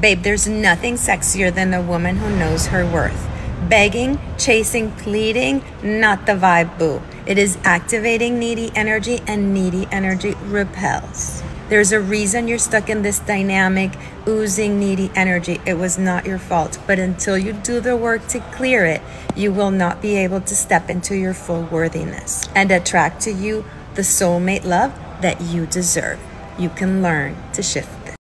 Babe, there's nothing sexier than a woman who knows her worth. Begging, chasing, pleading, not the vibe, boo. It is activating needy energy, and needy energy repels. There's a reason you're stuck in this dynamic, oozing, needy energy. It was not your fault. But until you do the work to clear it, you will not be able to step into your full worthiness and attract to you the soulmate love that you deserve. You can learn to shift